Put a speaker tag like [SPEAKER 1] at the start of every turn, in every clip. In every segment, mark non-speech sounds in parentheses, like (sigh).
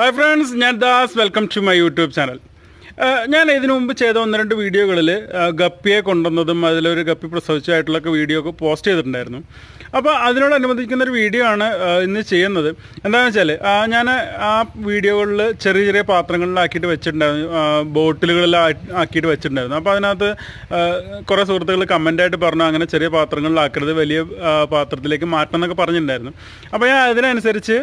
[SPEAKER 1] Hi friends ഞാൻ Das. Welcome to my YouTube channel ഞാൻ ഇതിനു മുമ്പ് ചെയ്ത ഒന്ന് രണ്ട് വീഡിയോകളിൽ ഗപ്പിയെ കൊണ്ടുവന്നതും അതിലൊരു ഗപ്പി പ്രസവിച്ചതായിട്ടുള്ളൊക്കെ വീഡിയോ ഒക്കെ പോസ്റ്റ് ചെയ്തിട്ടുണ്ടായിരുന്നു. അപ്പോൾ അതിനോട് അനുബന്ധിക്കുന്ന ഒരു വീഡിയോ ആണ് ഇന്ന് ചെയ്യുന്നത്. എന്താണെന്ന് വെച്ചാൽ ഞാൻ ആ വീഡിയോകളിൽ ചെറിയ ചെറിയ പാത്രങ്ങളിലാക്കിയിട്ട് വെച്ചിട്ടുണ്ടായിരുന്നു. ബോട്ടിലുകളിൽ ആക്കിയിട്ട് വെച്ചിട്ടുണ്ടായിരുന്നു. അപ്പോൾ അതിനകത്ത് കുറേ സുഹൃത്തുക്കൾ കമന്റായിട്ട് പറഞ്ഞു അങ്ങനെ ചെറിയ പാത്രങ്ങളിലാക്കരുത് വലിയ പാത്രത്തിലേക്ക് മാറ്റണം എന്നൊക്കെ പറഞ്ഞിട്ടുണ്ടായിരുന്നു. അപ്പോൾ ഞാൻ അതിനനുസരിച്ച്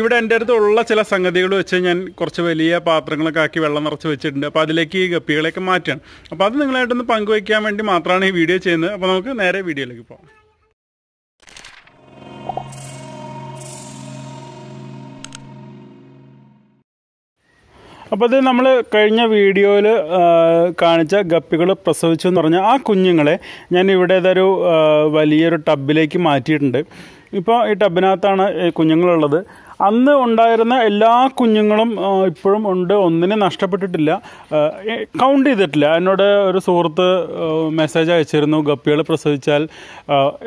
[SPEAKER 1] ഇവിടെ എന്റെ അടുത്തുള്ള ചില സംഗതികൾ വെച്ച് ഞാൻ കുറച്ച് വലിയ പാത്രങ്ങളൊക്കെ ആക്കി വെള്ളം നിറച്ച് വെച്ചിട്ടുണ്ട്. അപ്പോൾ അതിലേക്ക് ഈ ഗപ്പികളെയൊക്കെ മാറ്റുകയാണ്. അപ്പോൾ അത് നിങ്ങളായിട്ടൊന്ന് പങ്കുവയ്ക്കാൻ വേണ്ടി മാത്രമാണ് ഈ വീഡിയോ ചെയ്യുന്നത്. അപ്പോൾ നമുക്ക് നേരെ വീഡിയോയിലേക്ക് പോകാം. അപ്പോൾ അത് നമ്മൾ കഴിഞ്ഞ വീഡിയോയിൽ കാണിച്ച ഗപ്പികൾ പ്രസവിച്ചു എന്ന് പറഞ്ഞാൽ ആ കുഞ്ഞുങ്ങളെ ഞാൻ ഇവിടെ ഇതൊരു വലിയൊരു ടബിലേക്ക് മാറ്റിയിട്ടുണ്ട്. ഇപ്പോൾ ഈ ടബിനകത്താണ് കുഞ്ഞുങ്ങളുള്ളത്. അന്ന് ഉണ്ടായിരുന്ന എല്ലാ കുഞ്ഞുങ്ങളും ഇപ്പോഴും ഉണ്ട്. ഒന്നിനെ നഷ്ടപ്പെട്ടിട്ടില്ല. കൗണ്ട് ചെയ്തിട്ടില്ല. എന്നോട് ഒരു സുഹൃത്ത് മെസ്സേജ് അയച്ചിരുന്നു. ഗപ്പികൾ പ്രസവിച്ചാൽ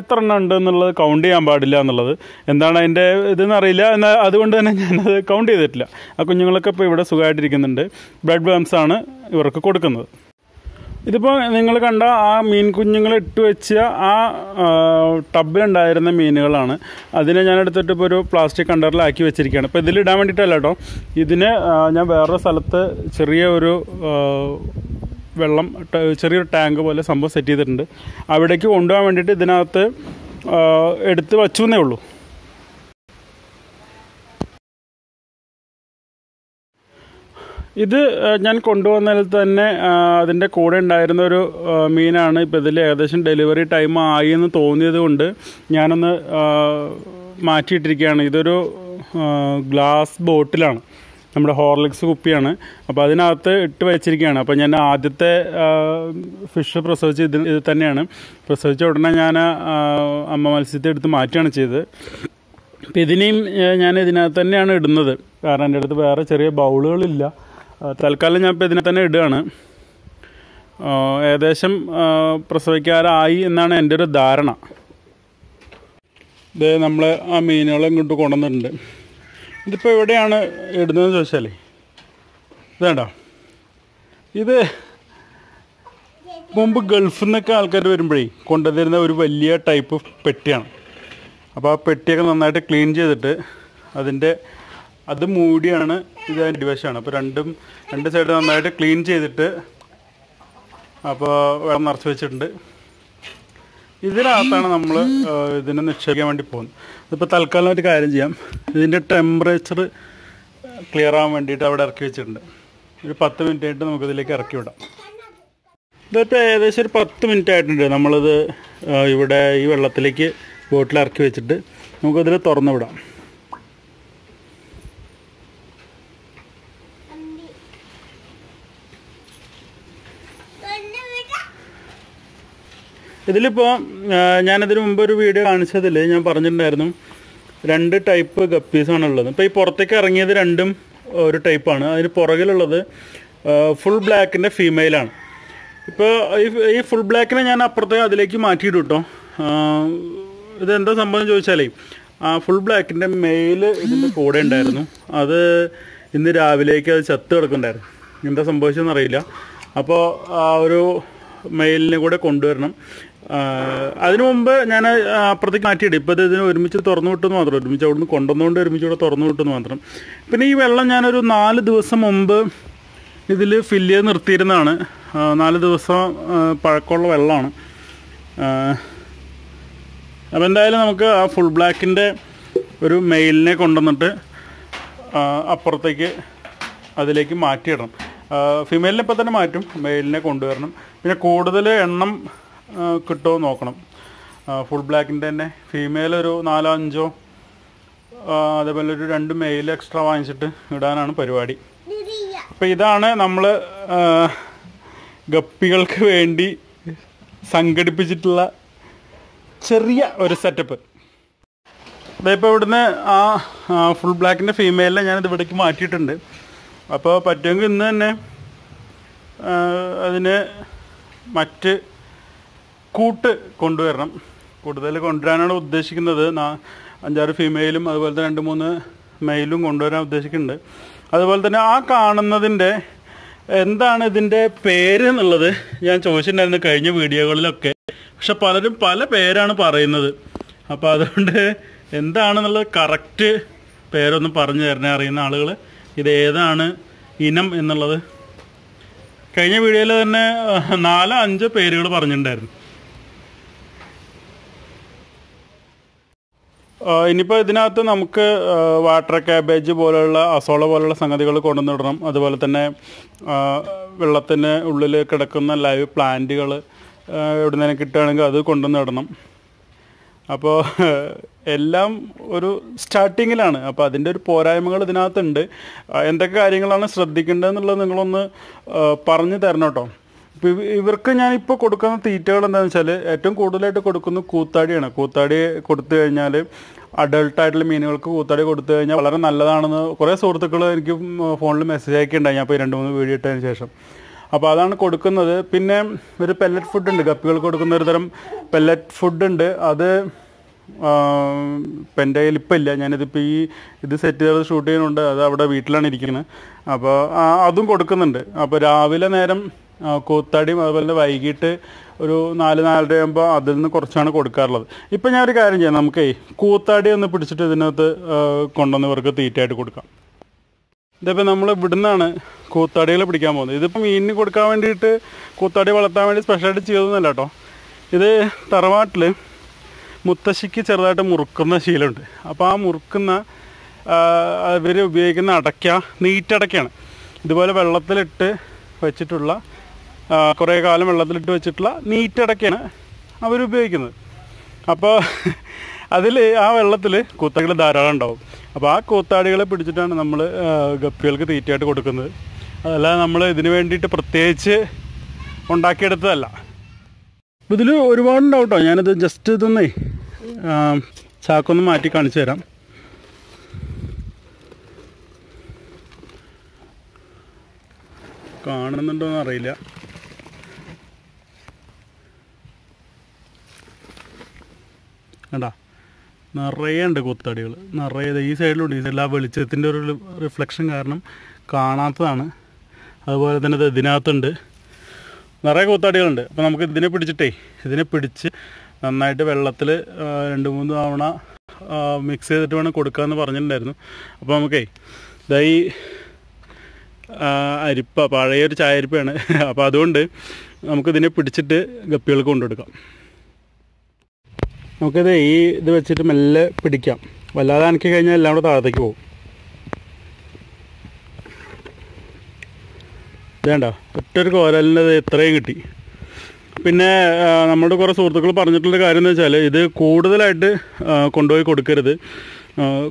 [SPEAKER 1] എത്ര എണ്ണം ഉണ്ട് എന്നുള്ളത് കൗണ്ട് ചെയ്യാൻ പാടില്ല എന്നുള്ളത്. എന്താണ് അതിന്റെ ഇതെന്ന് അറിയില്ല. എന്നാൽ അതുകൊണ്ട് തന്നെ ഞാനത് കൗണ്ട് ചെയ്തിട്ടില്ല. ആ കുഞ്ഞുങ്ങളൊക്കെ ഇപ്പോൾ ഇവിടെ സുഖമായിട്ടിരിക്കുന്നുണ്ട്. ബ്ലഡ് വേംസ് ആണ് ഇവർക്ക് കൊടുക്കുന്നത്. ഇതിപ്പോൾ നിങ്ങൾ കണ്ട ആ മീൻ കുഞ്ഞുങ്ങൾ ഇട്ട് വെച്ച ആ ടബിലുണ്ടായിരുന്ന മീനുകളാണ്. അതിനെ ഞാൻ എടുത്തിട്ട് ഇപ്പോൾ ഒരു പ്ലാസ്റ്റിക് കണ്ടറിലാക്കി വെച്ചിരിക്കുകയാണ്. ഇപ്പോൾ ഇതിലിടാൻ വേണ്ടിയിട്ടല്ല കേട്ടോ. ഇതിന് ഞാൻ വേറൊരു സ്ഥലത്ത് ചെറിയ ഒരു വെള്ളം ചെറിയൊരു ടാങ്ക് പോലെ സംഭവം സെറ്റ് ചെയ്തിട്ടുണ്ട്. അവിടേക്ക് കൊണ്ടുപോകാൻ വേണ്ടിയിട്ട് ഇതിനകത്ത് എടുത്ത് വച്ചു എന്നേ ഉള്ളൂ. ഇത് ഞാൻ കൊണ്ടുവന്നതിൽ തന്നെ അതിന്റെ കൂടെ ഉണ്ടായിരുന്ന ഒരു മീനാണ്. ഇപ്പോൾ ഇതിൽ ഏകദേശം ഡെലിവറി ടൈം ആയി എന്ന് തോന്നിയത് കൊണ്ട് ഞാനൊന്ന് മാറ്റിയിട്ടിരിക്കുകയാണ്. ഇതൊരു ഗ്ലാസ് ബോട്ടിലാണ്. നമ്മുടെ ഹോർലിക്സ് കുപ്പിയാണ്. അപ്പോൾ അതിനകത്ത് ഇട്ട് വെച്ചിരിക്കുകയാണ്. അപ്പോൾ ഞാൻ ആദ്യത്തെ ഫിഷ് പ്രസവിച്ച് ഇത് ഇത് തന്നെയാണ്. പ്രസവിച്ച ഉടനെ ഞാൻ അമ്മ മത്സ്യത്തെ എടുത്ത് മാറ്റുകയാണ് ചെയ്തത്. അപ്പോൾ ഇതിനെയും ഞാൻ ഇതിനകത്ത് തന്നെയാണ് ഇടുന്നത്. കാരണം എന്റെ അടുത്ത് വേറെ ചെറിയ ബൗളുകളില്ല. തൽക്കാലം ഞാൻ ഇപ്പോൾ ഇതിനെ തന്നെ ഇടുകയാണ്. ഏകദേശം പ്രസവിക്കാറായി എന്നാണ് എന്റെ ഒരു ധാരണ. ഇത് നമ്മൾ ആ മീനുകളെ ഇങ്ങോട്ട് കൊണ്ടുവന്നിട്ടുണ്ട്. ഇതിപ്പോൾ എവിടെയാണ് ഇടുന്നതെന്ന് ചോദിച്ചാലേ? ഇതേണ്ട? ഇത് മുമ്പ് ഗൾഫിൽ നിന്നൊക്കെ ആൾക്കാർ വരുമ്പോഴേ കൊണ്ടുവന്നിരുന്ന ഒരു വലിയ ടൈപ്പ് പെട്ടിയാണ്. അപ്പോൾ ആ പെട്ടിയൊക്കെ നന്നായിട്ട് ക്ലീൻ ചെയ്തിട്ട് അതിന്റെ അത് മൂടിയാണ് ഇത് അതിന്റെ അടിവശമാണ്. അപ്പോൾ രണ്ടും രണ്ട് സൈഡ് നന്നായിട്ട് ക്ലീൻ ചെയ്തിട്ട് അപ്പോൾ വെള്ളം നിറച്ച് വെച്ചിട്ടുണ്ട്. ഇതിനകത്താണ് നമ്മൾ ഇതിനെ നിക്ഷേപിക്കാൻ വേണ്ടി പോകുന്നത്. ഇതിപ്പോൾ തൽക്കാലം ഒരു കാര്യം ചെയ്യാം. ഇതിന്റെ ടെമ്പറേച്ചർ ക്ലിയർ ആവാൻ വേണ്ടിയിട്ട് അവിടെ ഇറക്കി വെച്ചിട്ടുണ്ട്. ഒരു പത്ത് മിനിറ്റ് ആയിട്ട് നമുക്കിതിലേക്ക് ഇറക്കി വിടാം. ഇതിപ്പോൾ ഏകദേശം ഒരു പത്ത് മിനിറ്റ് ആയിട്ടുണ്ട്. നമ്മളിത് ഇവിടെ ഈ വെള്ളത്തിലേക്ക് ബോട്ടിൽ ഇറക്കി വെച്ചിട്ട് നമുക്കതിൽ തുറന്നു വിടാം. ഇതിലിപ്പോൾ ഞാനതിന് മുമ്പ് ഒരു വീഡിയോ കാണിച്ചതിൽ ഞാൻ പറഞ്ഞിട്ടുണ്ടായിരുന്നു രണ്ട് ടൈപ്പ് ഗപ്പീസാണ് ഉള്ളത് ഇപ്പോൾ ഈ പുറത്തേക്ക് ഇറങ്ങിയത് രണ്ടും ഒരു ടൈപ്പാണ്. അതിന് പുറകിലുള്ളത് ഫുൾ ബ്ലാക്കിന്റെ ഫീമെയിലാണ് ഇപ്പോൾ ഈ ഫുൾ ബ്ലാക്കിനെ ഞാൻ അപ്പുറത്തെ അതിലേക്ക് മാറ്റിയിട്ടു കേട്ടോ ഇതെന്താ സംഭവം ചോദിച്ചാലേ ഫുൾ ബ്ലാക്കിന്റെ മെയിൽ ഇതിന്റെ കൂടെ ഉണ്ടായിരുന്നു. അത് ഇന്ന് രാവിലേക്ക് അത് ചത്ത് കിടക്കുന്നുണ്ടായിരുന്നു. എന്താ സംഭവിച്ചതെന്ന് അറിയില്ല. അപ്പോൾ ആ ഒരു മെയിലിനെ കൂടെ കൊണ്ടുവരണം. അതിനു മുമ്പ് ഞാൻ അപ്പുറത്തേക്ക് മാറ്റിയിടും ഇപ്പോൾ ഇത് ഇതിന് ഒരുമിച്ച് തുറന്നു വിട്ടെന്ന് മാത്രം. ഒരുമിച്ച് അവിടുന്ന് കൊണ്ടുവന്നുകൊണ്ട് ഒരുമിച്ച് ഇവിടെ തുറന്നു വിട്ടെന്ന് മാത്രം. പിന്നെ ഈ വെള്ളം ഞാനൊരു നാല് ദിവസം മുമ്പ് ഇതിൽ ഫില്ല് ചെയ്ത് നിർത്തിയിരുന്നതാണ്. നാല് ദിവസം പഴക്കമുള്ള വെള്ളമാണ്. അപ്പോൾ എന്തായാലും നമുക്ക് ആ ഫുൾ ബ്ലാക്കിന്റെ ഒരു മെയിലിനെ കൊണ്ടുവന്നിട്ട് അപ്പുറത്തേക്ക് അതിലേക്ക് മാറ്റിയിടണം. ഫിമെയിലിനെ ഇപ്പം തന്നെ മാറ്റും. മെയിലിനെ കൊണ്ടുവരണം. പിന്നെ കൂടുതൽ എണ്ണം കിട്ടുമോ നോക്കണം. ഫുൾ ബ്ലാക്കിന്റെ തന്നെ. ഫീമെയിൽ ഒരു നാലോ അഞ്ചോ അതേപോലെ ഒരു രണ്ട് മെയിൽ എക്സ്ട്രാ വാങ്ങിച്ചിട്ട് ഇടാനാണ് പരിപാടി. അപ്പോൾ ഇതാണ് നമ്മൾ ഗപ്പികൾക്ക് വേണ്ടി സംഘടിപ്പിച്ചിട്ടുള്ള ചെറിയ ഒരു സെറ്റപ്പ് ഇതിപ്പോൾ ഇവിടുന്ന് ആ ഫുൾ ബ്ലാക്കിന്റെ ഫീമെയിലിനെ ഞാനിത് ഇവിടേക്ക് മാറ്റിയിട്ടുണ്ട്. അപ്പോൾ പറ്റുമെങ്കിൽ ഇന്ന് തന്നെ അതിന് മറ്റ് കൂട്ട് കൊണ്ടുവരണം. കൂടുതൽ കൊണ്ടുവരാനാണ് ഉദ്ദേശിക്കുന്നത്. അഞ്ചാറ് ഫീമെയിലും അതുപോലെ തന്നെ രണ്ട് മൂന്ന് മെയിലും കൊണ്ടുവരാൻ ഉദ്ദേശിക്കുന്നുണ്ട്. അതുപോലെ തന്നെ ആ കാണുന്നതിന്റെ എന്താണ് ഇതിന്റെ പേര് എന്നുള്ളത് ഞാൻ ചോദിച്ചിട്ടുണ്ടായിരുന്നു കഴിഞ്ഞ വീഡിയോകളിലൊക്കെ. പക്ഷെ പലരും പല പേരാണ് പറയുന്നത്. അപ്പോൾ അതുകൊണ്ട് എന്താണെന്നുള്ളത് കറക്റ്റ് പേരൊന്ന് പറഞ്ഞു തരണേ അറിയുന്ന ആളുകൾ ഇത് ഏതാണ് ഇനം എന്നുള്ളത്. കഴിഞ്ഞ വീഡിയോയിൽ തന്നെ നാലോ അഞ്ചോ പേരുകൾ പറഞ്ഞിട്ടുണ്ടായിരുന്നു. ഇനിയിപ്പോൾ ഇതിനകത്ത് നമുക്ക് വാട്ടർ കാബേജ് പോലെയുള്ള അസോള പോലെയുള്ള സംഗതികൾ കൊണ്ടുവന്നിടണം. അതുപോലെ തന്നെ വെള്ളത്തിന് ഉള്ളിൽ കിടക്കുന്ന ലൈവ് പ്ലാന്റുകൾ എവിടെ നിന്ന് കിട്ടുകയാണെങ്കിൽ അത് കൊണ്ടുവന്നിടണം. അപ്പോൾ എല്ലാം ഒരു സ്റ്റാർട്ടിങ്ങിലാണ്. അപ്പോൾ അതിന്റെ ഒരു പോരായ്മകൾ ഇതിനകത്തുണ്ട്. എന്തൊക്കെ കാര്യങ്ങളാണ് ശ്രദ്ധിക്കേണ്ടതെന്നുള്ളത് നിങ്ങളൊന്ന് പറഞ്ഞു തരണം കേട്ടോ. ഞാൻ ഇവർക്ക് ഞാനിപ്പോൾ കൊടുക്കുന്ന തീറ്റകൾ എന്താണെന്ന് വെച്ചാൽ ഏറ്റവും കൂടുതലായിട്ട് കൊടുക്കുന്നത് കൂത്താടിയാണ്. കൂത്താടി കൊടുത്തു കഴിഞ്ഞാൽ അഡൾട്ടായിട്ടുള്ള മീനുകൾക്ക് കൂത്താടി കൊടുത്തു കഴിഞ്ഞാൽ വളരെ നല്ലതാണെന്ന് കുറേ സുഹൃത്തുക്കൾ എനിക്ക് ഫോണിൽ മെസ്സേജ് അയക്കുന്നുണ്ടായി ഞാൻ ഇപ്പോൾ രണ്ട് മൂന്ന് വീഡിയോ ഇട്ടതിന് ശേഷം. അപ്പോൾ അതാണ് കൊടുക്കുന്നത്. പിന്നെ ഒരു പെല്ലറ്റ് ഫുഡ് ഉണ്ട്. ഗപ്പികൾക്ക് കൊടുക്കുന്ന ഒരു തരം പെല്ലറ്റ് ഫുഡ് ഉണ്ട്. അത് ഇപ്പം എന്റെ കയ്യിൽ ഇപ്പം ഇല്ല. ഞാനിതിപ്പോൾ ഈ ഇത് സെറ്റ് ചെയ്ത് ഷൂട്ട് ചെയ്യുന്നുണ്ട്. അത് അവിടെ വീട്ടിലാണ് ഇരിക്കുന്നത്. അപ്പോൾ അതും കൊടുക്കുന്നുണ്ട്. അപ്പോൾ രാവിലെ നേരം കൂത്താടിയും അതുപോലെ തന്നെ വൈകിട്ട് ഒരു നാല് നാലര ആകുമ്പോൾ അതിൽ നിന്ന് കുറച്ചാണ് കൊടുക്കാറുള്ളത്. ഇപ്പം ഞാനൊരു കാര്യം ചെയ്യാം. നമുക്കേ കൂത്താടി ഒന്ന് പിടിച്ചിട്ട് ഇതിനകത്ത് കൊണ്ടുവന്ന് ഇവർക്ക് തീറ്റയായിട്ട് കൊടുക്കാം. ഇതിപ്പോൾ നമ്മൾ ഇവിടുന്നാണ് കൂത്താടികൾ പിടിക്കാൻ പോകുന്നത്. ഇതിപ്പോൾ മീനിന് കൊടുക്കാൻ വേണ്ടിയിട്ട് കൂത്താടി വളർത്താൻ വേണ്ടി സ്പെഷ്യലായിട്ട് ചെയ്തതൊന്നുമല്ല കേട്ടോ ഇത് തറവാട്ടിൽ മുത്തശ്ശിക്ക് ചെറുതായിട്ട് മുറുക്കുന്ന ശീലമുണ്ട്. അപ്പോൾ ആ മുറുക്കുന്ന ഇവർ ഉപയോഗിക്കുന്ന അടയ്ക്ക നീറ്റടയ്ക്കാണ് ഇതുപോലെ വെള്ളത്തിലിട്ട് വെച്ചിട്ടുള്ള കുറേ കാലം വെള്ളത്തിലിട്ട് വെച്ചിട്ടുള്ള നീറ്റടക്കാണ് അവരുപയോഗിക്കുന്നത്. അപ്പോൾ അതിൽ ആ വെള്ളത്തിൽ കൂത്താടികൾ ധാരാളം ഉണ്ടാവും. അപ്പോൾ ആ കൂത്താടികളെ പിടിച്ചിട്ടാണ് നമ്മൾ ഗപ്പികൾക്ക് തീറ്റയായിട്ട് കൊടുക്കുന്നത്. അതല്ലാതെ നമ്മൾ ഇതിന് വേണ്ടിയിട്ട് പ്രത്യേകിച്ച് ഉണ്ടാക്കിയെടുത്തതല്ല. ഇതിൽ ഒരുപാടുണ്ടാവും കേട്ടോ ഞാനിത് ജസ്റ്റ് ഇതൊന്നേ ചാക്കൊന്ന് മാറ്റി കാണിച്ചു തരാം. കാണുന്നുണ്ടോയെന്ന് അറിയില്ല കണ്ടാ? നിറയെ ഉണ്ട് കൊത്തടികൾ. നിറയെ ഈ സൈഡിലുണ്ട്. ഈ സൈഡിൽ ആ വെളിച്ചത്തിന്റെ ഒരു റിഫ്ലക്ഷൻ കാരണം കാണാത്തതാണ്. അതുപോലെ തന്നെ ഇതിനകത്തുണ്ട്. നിറയെ കൂത്താടികളുണ്ട്. അപ്പോൾ നമുക്ക് ഇതിനെ പിടിച്ചിട്ടേ ഇതിനെ പിടിച്ച് നന്നായിട്ട് വെള്ളത്തിൽ രണ്ട് മൂന്ന് തവണ മിക്സ് ചെയ്തിട്ട് വേണം കൊടുക്കാമെന്ന് പറഞ്ഞിട്ടുണ്ടായിരുന്നു. അപ്പോൾ നമുക്കേ ഇതായി അരിപ്പ പഴയൊരു ചായ ചായരിപ്പയാണ് അപ്പോൾ അതുകൊണ്ട് നമുക്കിതിനെ പിടിച്ചിട്ട് ഗപ്പികൾക്ക് കൊണ്ടുകൊടുക്കാം. നമുക്കിത് ഈ ഇത് വെച്ചിട്ട് മെല്ലെ പിടിക്കാം. വല്ലാതെ അനക്കി കഴിഞ്ഞാൽ എല്ലാം കൂടെ താഴത്തേക്ക് പോകും. വേണ്ട ഒറ്റൊരു കോരലിന്റെ ഇത് ഇത്രയും കിട്ടി. പിന്നെ നമ്മുടെ കുറേ സുഹൃത്തുക്കൾ പറഞ്ഞിട്ടുള്ള കാര്യം എന്ന് വെച്ചാൽ ഇത് കൂടുതലായിട്ട് കൊണ്ടുപോയി കൊടുക്കരുത്.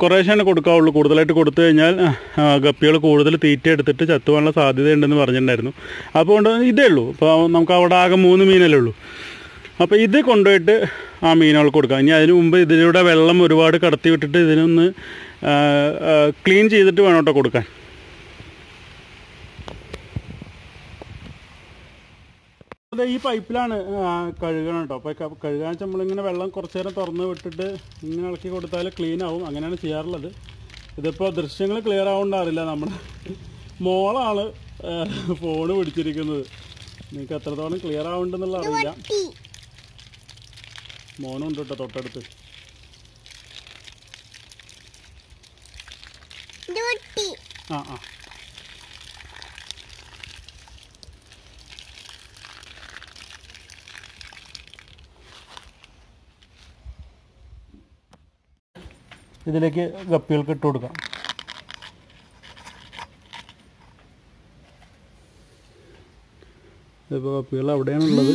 [SPEAKER 1] കുറേശ്ശാണ് കൊടുക്കാവുള്ളൂ. കൂടുതലായിട്ട് കൊടുത്തു കഴിഞ്ഞാൽ ഗപ്പികൾ കൂടുതൽ തീറ്റ എടുത്തിട്ട് ചത്തുവാനുള്ള സാധ്യതയുണ്ടെന്ന് പറഞ്ഞിട്ടുണ്ടായിരുന്നു. അപ്പോൾ കൊണ്ട് ഇതേ ഉള്ളൂ. അപ്പോൾ നമുക്ക് അവിടെ ആകെ മൂന്ന് മീനല്ലേ ഉള്ളൂ. അപ്പോൾ ഇത് കൊണ്ടുപോയിട്ട് ആ മീനുകൾക്ക് കൊടുക്കാം. ഇനി അതിന് മുമ്പ് ഇതിലൂടെ വെള്ളം ഒരുപാട് കടത്തി വിട്ടിട്ട് ഇതിനൊന്ന് ക്ലീൻ ചെയ്തിട്ട് വേണം കേട്ടോ കൊടുക്കാൻ. അതെ ഈ പൈപ്പിലാണ് കഴുകണം കേട്ടോ. അപ്പോൾ കഴുകാൻ വെച്ചാൽ നമ്മളിങ്ങനെ വെള്ളം കുറച്ച് നേരം തുറന്ന് വിട്ടിട്ട് ഇങ്ങനെ ഇളക്കി കൊടുത്താൽ ക്ലീൻ ആവും. അങ്ങനെയാണ് ചെയ്യാറുള്ളത്. ഇതിപ്പോൾ ദൃശ്യങ്ങൾ ക്ലിയർ ആവുകൊണ്ടറിയില്ല നമ്മുടെ മോളാണ് ഫോണ് പിടിച്ചിരിക്കുന്നത്. നിങ്ങൾക്ക് എത്രത്തോളം ക്ലിയർ ആവുന്നുണ്ടെന്നുള്ള അറിയില്ല. മോനും ഉണ്ട് കേട്ടോ തൊട്ടടുത്ത് ആ ആ. ഇതിലേക്ക് ഗപ്പികൾക്ക് ഇട്ട് കൊടുക്കാം. ഇതിപ്പോൾ ഗപ്പികൾ അവിടെയാണുള്ളത്.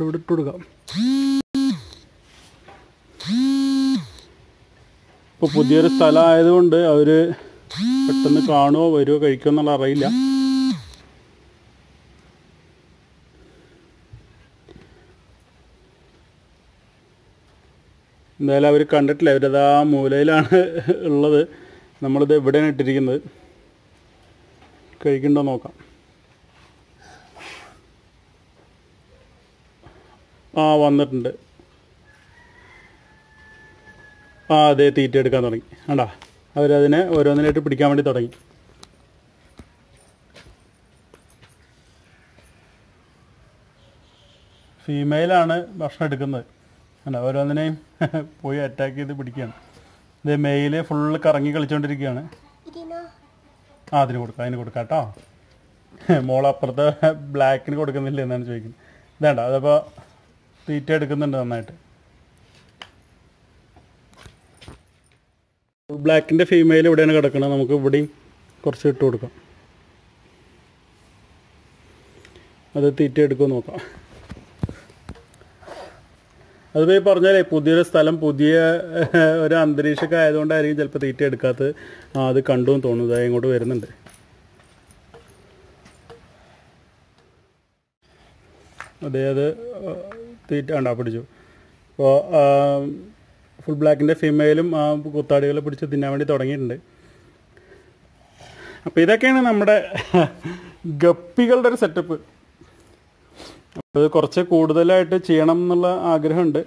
[SPEAKER 1] ഇവിടെ ഇട്ട് കൊടുക്കാം. ഇപ്പോൾ പുതിയൊരു സ്ഥലമായതുകൊണ്ട് അവർ പെട്ടെന്ന് കാണുമോ വരുമോ കഴിക്കുമോ എന്നുള്ള അറിയില്ല. എന്തായാലും അവർ കണ്ടിട്ടില്ല. അവരത് ആ മൂലയിലാണ് ഉള്ളത്. നമ്മളിത് എവിടെയാണ് ഇട്ടിരിക്കുന്നത്? കഴിക്കണ്ടോ നോക്കാം. ആ വന്നിട്ടുണ്ട്. ആ അതെ തീറ്റ എടുക്കാൻ തുടങ്ങി. കണ്ടാ? അവരതിനെ ഓരോന്നിനായിട്ട് പിടിക്കാൻ വേണ്ടി തുടങ്ങി. ഫീമെയിലാണ് ഭക്ഷണം എടുക്കുന്നത്. അല്ല ഓരോന്നിനെയും (laughs) പോയി അറ്റാക്ക് ചെയ്ത് പിടിക്കുകയാണ്. ഇത് മെയിൽ ഫുള്ള് കറങ്ങി കളിച്ചുകൊണ്ടിരിക്കുകയാണ് ആ അതിന് കൊടുക്കാം. അതിന് കൊടുക്കാം കേട്ടോ. (laughs) മോൾ അപ്പുറത്തെ ബ്ലാക്കിന് കൊടുക്കുന്നില്ല എന്നാണ് ചോദിക്കുന്നത്. ഇതേണ്ട? അതപ്പോൾ തീറ്റ എടുക്കുന്നുണ്ട് നന്നായിട്ട്. ബ്ലാക്കിന്റെ ഫീമെയിൽ ഇവിടെയാണ് കിടക്കുന്നത് നമുക്ക് ഇവിടെയും കുറച്ച് ഇട്ട് കൊടുക്കാം. അത് തീറ്റ എടുക്കുമെന്ന് നോക്കാം. അതുപോലെ പറഞ്ഞാലേ പുതിയൊരു സ്ഥലം പുതിയ ഒരു അന്തരീക്ഷമൊക്കെ ആയതുകൊണ്ടായിരിക്കും ചിലപ്പോൾ തീറ്റ എടുക്കാത്തത്. ആ അത് കണ്ടു എന്ന് തോന്നുന്നു. ഇതാ ഇങ്ങോട്ട് വരുന്നുണ്ട്. അതെ അത് തീറ്റ ഉണ്ടാ പിടിച്ചു. അപ്പോൾ ഫുൾ ബ്ലാക്കിന്റെ ഫീമെയിലും ആ കുത്താടികളെ പിടിച്ച് തിന്നാൻ വേണ്ടി തുടങ്ങിയിട്ടുണ്ട്. അപ്പോൾ ഇതൊക്കെയാണ് നമ്മുടെ ഗപ്പികളുടെ ഒരു സെറ്റപ്പ് അപ്പോൾ കുറച്ച് കൂടുതലായിട്ട് ചെയ്യണം എന്നുള്ള ആഗ്രഹമുണ്ട്.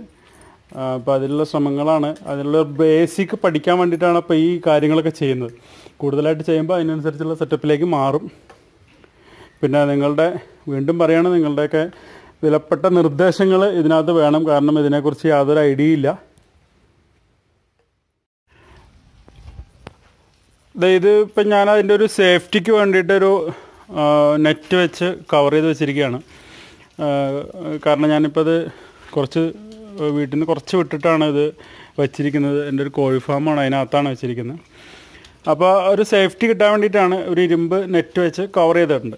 [SPEAKER 1] അപ്പോൾ അതിലുള്ള ശ്രമങ്ങളാണ്. അതിനുള്ള ബേസിക് പഠിക്കാൻ വേണ്ടിയിട്ടാണ് അപ്പോൾ ഈ കാര്യങ്ങളൊക്കെ ചെയ്യുന്നത്. കൂടുതലായിട്ട് ചെയ്യുമ്പോൾ അതിനനുസരിച്ചുള്ള സെറ്റപ്പിലേക്ക് മാറും. പിന്നെ നിങ്ങളുടെ വീണ്ടും പറയുകയാണ് നിങ്ങളുടെയൊക്കെ വിലപ്പെട്ട നിർദ്ദേശങ്ങൾ ഇതിനകത്ത് വേണം. കാരണം ഇതിനെക്കുറിച്ച് യാതൊരു ഐഡിയ ഇല്ല. ഇത് ഇപ്പം ഞാൻ അതിന്റെ ഒരു സേഫ്റ്റിക്ക് വേണ്ടിയിട്ടൊരു നെറ്റ് വെച്ച് കവർ ചെയ്ത് വെച്ചിരിക്കുകയാണ്. കാരണം ഞാനിപ്പോൾ അത് കുറച്ച് വീട്ടിൽ നിന്ന് കുറച്ച് വിട്ടിട്ടാണ് ഇത് വെച്ചിരിക്കുന്നത്. എന്റെ ഒരു കോഴി ഫാമാണ് അതിനകത്താണ് വെച്ചിരിക്കുന്നത്. അപ്പോൾ ഒരു സേഫ്റ്റി കിട്ടാൻ വേണ്ടിയിട്ടാണ് ഒരു ഇരുമ്പ് നെറ്റ് വെച്ച് കവർ ചെയ്തിട്ടുണ്ട്.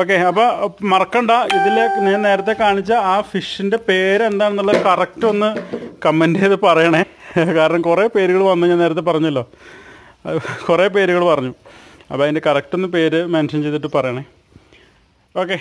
[SPEAKER 1] ഓക്കെ അപ്പോൾ മറക്കണ്ട. ഇതിൽ ഞാൻ നേരത്തെ കാണിച്ച ആ ഫിഷിന്റെ പേര് എന്താണെന്നുള്ളത് കറക്റ്റ് ഒന്ന് കമന്റ് ചെയ്ത് പറയണേ. കാരണം കുറേ പേരുകൾ വന്നു ഞാൻ നേരത്തെ പറഞ്ഞല്ലോ. കുറേ പേരുകൾ പറഞ്ഞു. അപ്പോൾ അതിന്റെ കറക്റ്റ് ഒന്ന് പേര് മെൻഷൻ ചെയ്തിട്ട് പറയണേ. ഓക്കെ